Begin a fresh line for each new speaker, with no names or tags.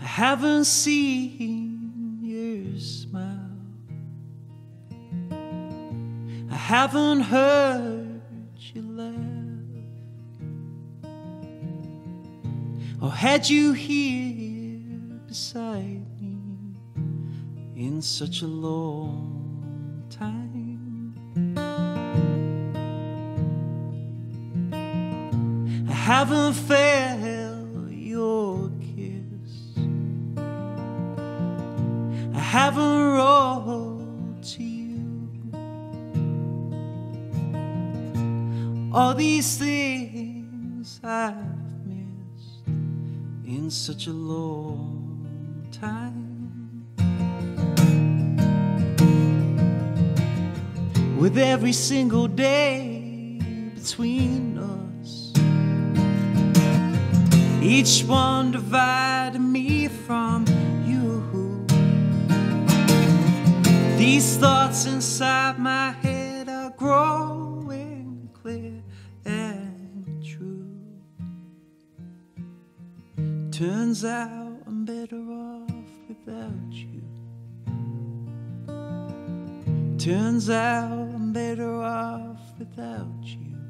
I haven't seen your smile. I haven't heard you laugh. Or had you here beside me in such a long time? Haven't felt your kiss. I haven't wrote to you. All these things I've missed in such a long time. With every single day between each one divided me from you. These thoughts inside my head are growing clear and true. Turns out I'm better off without you. Turns out I'm better off without you.